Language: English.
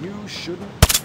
You shouldn't